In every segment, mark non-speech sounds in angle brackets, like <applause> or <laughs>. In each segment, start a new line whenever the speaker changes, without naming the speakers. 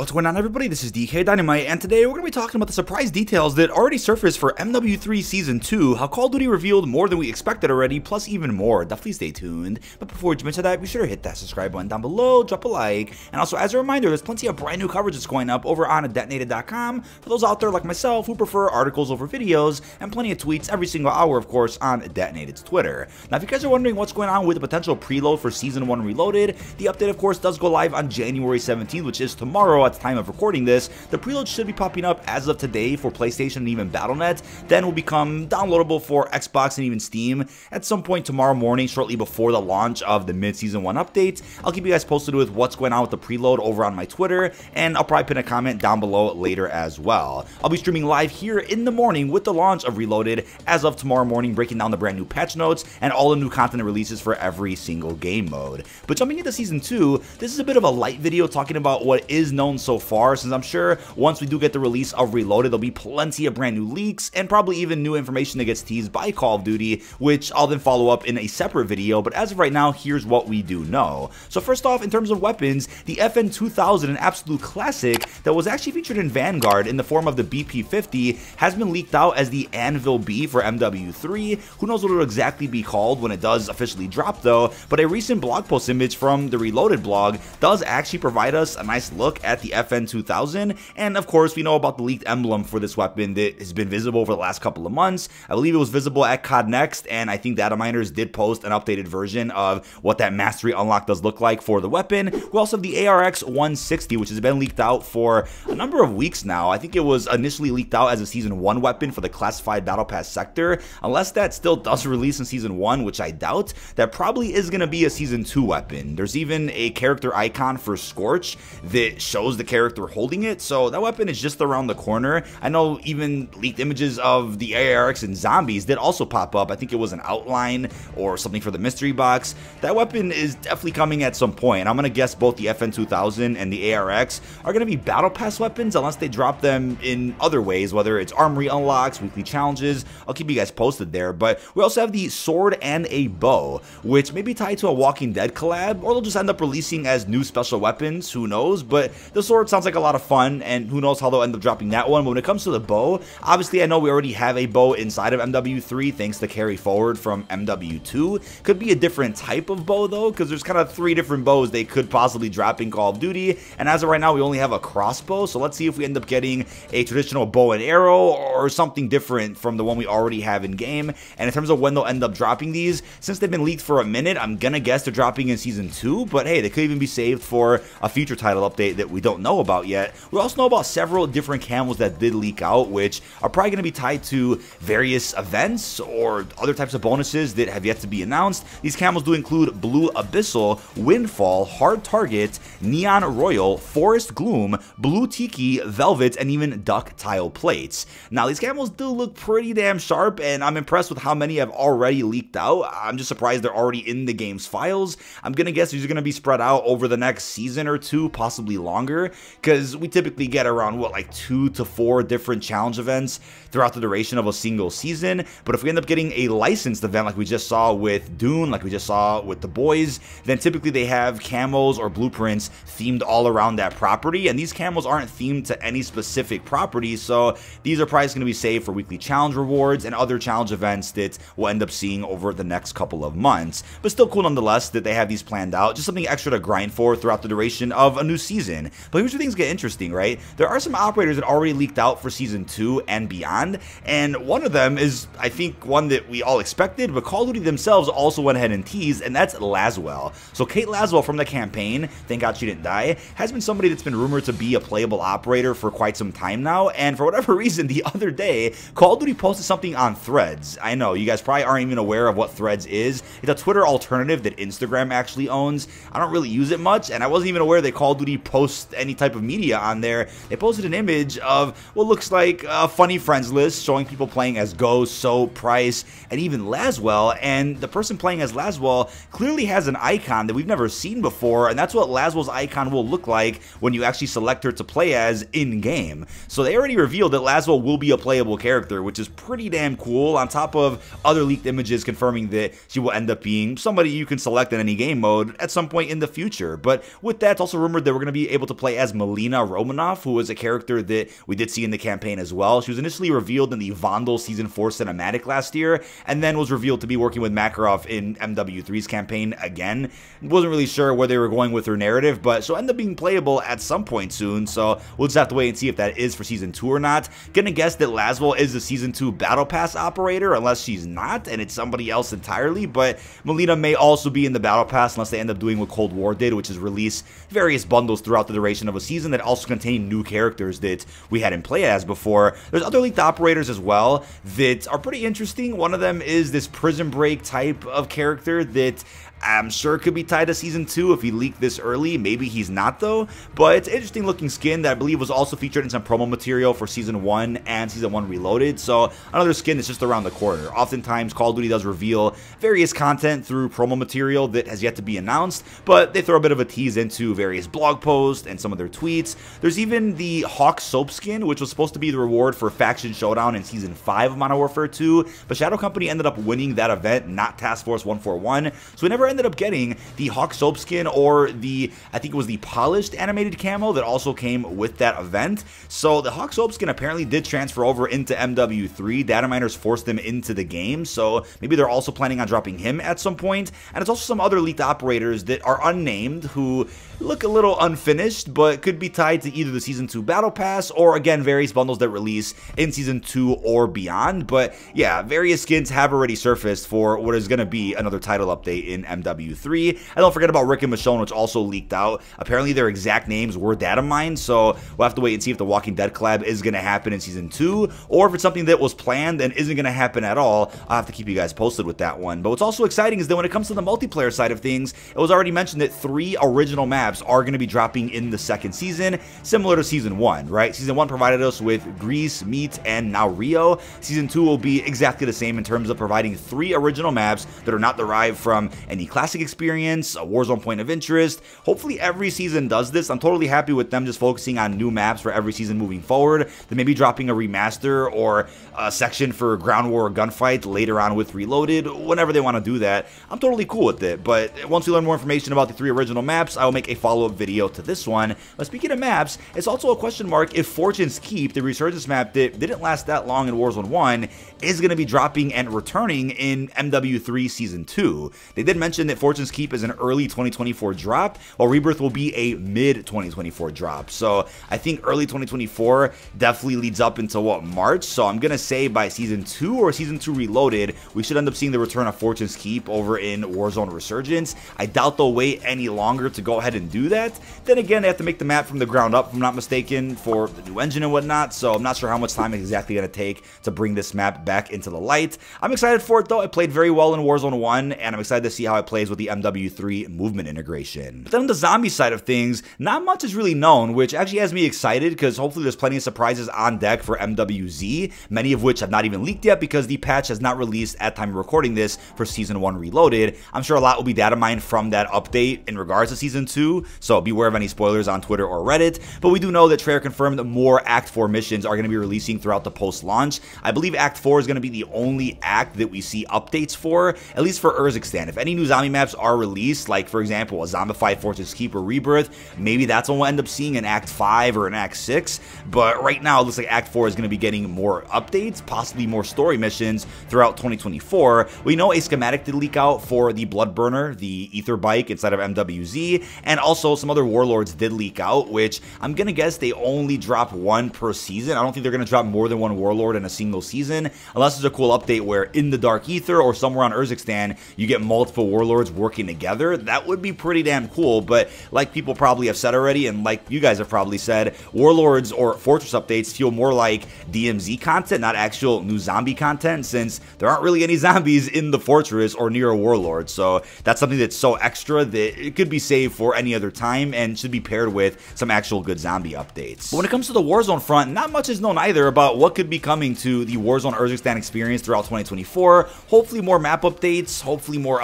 What's going on everybody, this is DK Dynamite, and today we're going to be talking about the surprise details that already surfaced for MW3 Season 2, how Call of Duty revealed more than we expected already, plus even more, definitely stay tuned. But before we jump into that, be sure to hit that subscribe button down below, drop a like, and also as a reminder, there's plenty of brand new coverage that's going up over on detonated.com for those out there like myself who prefer articles over videos, and plenty of tweets every single hour, of course, on Detonated's Twitter. Now if you guys are wondering what's going on with the potential preload for Season 1 Reloaded, the update of course does go live on January 17th, which is tomorrow tomorrow at the time of recording this, the preload should be popping up as of today for PlayStation and even Battle.net, then will become downloadable for Xbox and even Steam at some point tomorrow morning, shortly before the launch of the mid-season 1 update. I'll keep you guys posted with what's going on with the preload over on my Twitter, and I'll probably pin a comment down below later as well. I'll be streaming live here in the morning with the launch of Reloaded as of tomorrow morning, breaking down the brand new patch notes and all the new content releases for every single game mode. But jumping into Season 2, this is a bit of a light video talking about what is known so far, since I'm sure once we do get the release of Reloaded, there'll be plenty of brand new leaks and probably even new information that gets teased by Call of Duty, which I'll then follow up in a separate video, but as of right now, here's what we do know. So first off, in terms of weapons, the FN2000, an absolute classic that was actually featured in Vanguard in the form of the BP50, has been leaked out as the Anvil B for MW3. Who knows what it'll exactly be called when it does officially drop though, but a recent blog post image from the Reloaded blog does actually provide us a nice look at the FN 2000. And of course, we know about the leaked emblem for this weapon that has been visible for the last couple of months. I believe it was visible at COD Next, and I think data miners did post an updated version of what that mastery unlock does look like for the weapon. We also have the ARX 160, which has been leaked out for a number of weeks now. I think it was initially leaked out as a Season 1 weapon for the classified Battle Pass sector. Unless that still does <laughs> release in Season 1, which I doubt, that probably is going to be a Season 2 weapon. There's even a character icon for Scorch that shows the character holding it, so that weapon is just around the corner. I know even leaked images of the ARX and zombies did also pop up. I think it was an outline or something for the mystery box. That weapon is definitely coming at some point. I'm going to guess both the FN2000 and the ARX are going to be Battle Pass weapons unless they drop them in other ways, whether it's armory unlocks, weekly challenges. I'll keep you guys posted there. But we also have the sword and a bow, which may be tied to a Walking Dead collab, or they'll just end up releasing as new special weapons. Who knows? But the sword sounds like a lot of fun, and who knows how they'll end up dropping that one. But when it comes to the bow, obviously I know we already have a bow inside of MW3 thanks to carry forward from MW2. Could be a different type of bow though, because there's kind of three different bows they could possibly drop in Call of Duty. And as of right now, we only have a crossbow, so let's see if we end up getting a traditional bow and arrow or something different from the one we already have in game. And in terms of when they'll end up dropping these, since they've been leaked for a minute, I'm gonna guess they're dropping in Season 2, but hey, they could even be saved for a future title update that we don't know about yet. We also know about several different camos that did leak out, which are probably going to be tied to various events or other types of bonuses that have yet to be announced. These camos do include Blue Abyssal, Windfall, Hard Target, Neon Royal, Forest Gloom, Blue Tiki, Velvet, and even Duck Tile Plates. Now, these camos do look pretty damn sharp, and I'm impressed with how many have already leaked out. I'm just surprised they're already in the game's files. I'm going to guess these are going to be spread out over the next season or two, possibly longer, because we typically get around, what, like two to four different challenge events throughout the duration of a single season. But if we end up getting a licensed event like we just saw with Dune, like we just saw with The Boys, then typically they have camos or blueprints themed all around that property. And these camos aren't themed to any specific property, so these are probably going to be saved for weekly challenge rewards and other challenge events that we'll end up seeing over the next couple of months. But still cool nonetheless that they have these planned out, just something extra to grind for throughout the duration of a new season. But here's where things get interesting, right? There are some operators that already leaked out for Season 2 and beyond, and one of them is, I think, one that we all expected, but Call of Duty themselves also went ahead and teased, and that's Laswell. So Kate Laswell from the campaign, thank God she didn't die, has been somebody that's been rumored to be a playable operator for quite some time now, and for whatever <laughs> reason, the other day, Call of Duty posted something on Threads. I know, you guys probably aren't even aware of what Threads is. It's a Twitter alternative that Instagram actually owns. I don't really use it much, and I wasn't even aware that Call of Duty posts any type of media on there. They posted an image of what looks like a funny friends list showing people playing as Ghost, Soap, Price, and even Laswell. And the person playing as Laswell clearly has an icon that we've never seen before, and that's what Laswell's icon will look like when you actually select her to play as in game. So they already revealed that Laswell will be a playable character, which is pretty damn cool, on top of other leaked images confirming that she will end up being somebody you can select in any game mode at some point in the future. But with that, it's also rumored that we're going to be able to play play as Melina Romanov, who was a character that we did see in the campaign as well. She was initially revealed in the Vandal Season 4 cinematic last year, and then was revealed to be working with Makarov in MW3's campaign again. Wasn't really sure where they were going with her narrative, but she'll end up being playable at some point soon, so we'll just have to wait and see if that is for Season 2 or not. Gonna guess that Laswell is the Season 2 Battle Pass operator, unless she's not, and it's somebody else entirely, but Melina may also be in the Battle Pass unless they end up doing what Cold War did, which is release various bundles throughout the duration of a season that also contain new characters that we hadn't played as before. There's other leaked operators as well that are pretty interesting. One of them is this Prison Break type of character that I'm sure could be tied to season two if he leaked this early. Maybe he's not though. But it's interesting looking skin that I believe was also featured in some promo material for season one and season one reloaded. So another skin that's just around the corner. Oftentimes Call of Duty does reveal various content through promo material that has yet to be announced, but they throw a bit of a tease into various blog posts and some of their tweets. There's even the Hawk soap skin, which was supposed to be the reward for Faction Showdown in season five of Modern Warfare 2, but Shadow Company ended up winning that event, not Task Force 141. So we never ended up getting the Hawk Soap skin or the, I think it was the polished animated camo that also came with that event. So the Hawk Soap skin apparently did transfer over into MW3. Data miners forced them into the game, so maybe they're also planning on dropping him at some point. And it's also some other leaked operators that are unnamed who look a little unfinished, but could be tied to either the Season 2 Battle Pass or, again, various bundles that release in Season 2 or beyond. But yeah, various skins have already surfaced for what is going to be another title update in MW3. And don't forget about Rick and Michonne, which also leaked out. Apparently, their exact names were data mined, so we'll have to wait and see if the Walking Dead collab is going to happen in Season 2, or if it's something that was planned and isn't going to happen at all. I'll have to keep you guys posted with that one. But what's also exciting is that when it comes to the multiplayer side of things, it was already mentioned that three original maps are going to be dropping in the second season, similar to season one, right? Season one provided us with Greece, Meat, and now Rio. Season two will be exactly the same in terms of providing three original maps that are not derived from any classic experience, a Warzone point of interest. Hopefully every season does this. I'm totally happy with them just focusing on new maps for every season moving forward. Then maybe dropping a remaster or a section for Ground War or gunfight later on with Reloaded, whenever they want to do that. I'm totally cool with it, but once we learn more information about the three original maps, I will make a follow-up video to this one. But speaking of maps, it's also a question mark if Fortune's Keep, the Resurgence map that didn't last that long in Warzone 1, is going to be dropping and returning in MW3 Season 2. They did mention that Fortune's Keep is an early 2024 drop, while Rebirth will be a mid-2024 drop. So I think early 2024 definitely leads up into, what, March? So I'm to say by Season 2 or Season 2 Reloaded, we should end up seeing the return of Fortune's Keep over in Warzone Resurgence. I doubt they'll wait any longer to go ahead and do that. Then again, they have to make the map from the ground up, if I'm not mistaken, for the new engine and whatnot, so I'm not sure how much time it's exactly to take to bring this map back into the light. I'm excited for it, though. It played very well in Warzone 1, and I'm excited to see how it plays with the MW3 movement integration. But then on the zombie side of things, not much is really known, which actually has me excited, because hopefully there's plenty of surprises on deck for MWZ, many of which have not even leaked yet, because the patch has not released at time of recording this for Season 1 Reloaded. I'm sure a lot will be data mined from that update in regards to Season 2, so beware of any spoilers on Twitter or Reddit. But we do know that Treyarch confirmed more Act 4 missions are going to be releasing throughout the post-launch. I believe Act 4 is going to be the only act that we see updates for, at least for Urzikstan. If any new zombie maps are released, like for example a Zombified Fortune's Keep or Rebirth, maybe that's what we'll end up seeing in Act 5 or in Act 6. But right now it looks like Act 4 is going to be getting more updates, possibly more story missions throughout 2024. We know a schematic did leak out for the Bloodburner, the Ether Bike inside of MWZ, and also some other Warlords did leak out, which I'm gonna guess they only drop one per season. I don't think they're gonna drop more than one Warlord in a single season, unless there's a cool update where in the Dark Ether or somewhere on Urzikstan, you get multiple Warlords working together. That would be pretty damn cool, but like people probably have said already, and like you guys have probably said, Warlords or Fortress updates feel more like DMZ content, not actual new zombie content, since there aren't really any <laughs> zombies in the Fortress or near a Warlord, so that's something that's so extra that it could be saved for any other time and should be paired with some actual good zombie updates. But when it comes to the Warzone front, not much is known either about what could be coming to the Warzone Urzikstan experience throughout 2024. Hopefully more map updates, hopefully more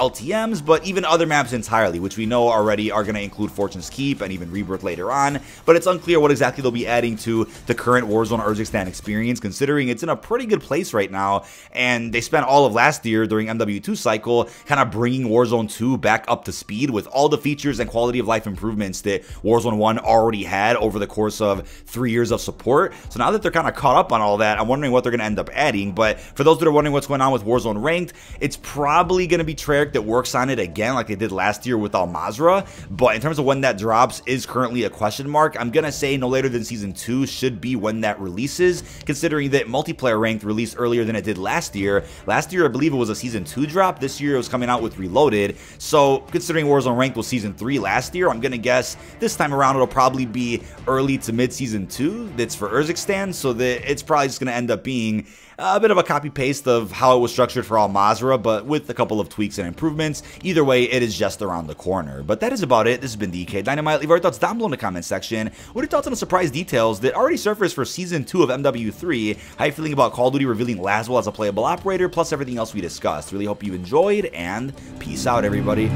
But even other maps entirely, which we know already are going to include Fortune's Keep and even Rebirth later on, but it's unclear what exactly they'll be adding to the current Warzone Urzikstan experience, considering it's in a pretty good place right now, and they spent all of last year during MW2 cycle kind of bringing Warzone 2 back up to speed with all the features and quality of life improvements that Warzone Warzone 1 already had over the course of three years of support. So now that they're kind of caught up on all that, I'm wondering what they're going to end up adding. But for those that are wondering what's going on with Warzone Ranked, it's probably going to be Treyarch that works on it again like they did last year with Al Mazrah. But in terms of when that drops is currently a question mark. I'm going to say no later than Season 2 should be when that releases, considering that multiplayer ranked released earlier than it did last year. Last year, I believe it was a Season 2 drop. This year, it was coming out with Reloaded. So, considering Warzone Ranked was Season 3 last year, I'm going to guess this time around it'll probably be early to mid Season 2 that's for Urzikstan, so that it's probably just going to end up being a bit of a copy paste of how it was structured for Al Mazrah, but with a couple of tweaks and improvements. Either way, it is just around the corner. But that is about it. This has been DK Dynamite. Leave your thoughts down below in the comment section. What are your thoughts on the surprise details that already surfaced for Season 2 of MW3? How are you feeling about Call of Duty revealing Laswell as a playable operator, plus everything else we discussed? Really hope you enjoyed, and peace out, everybody.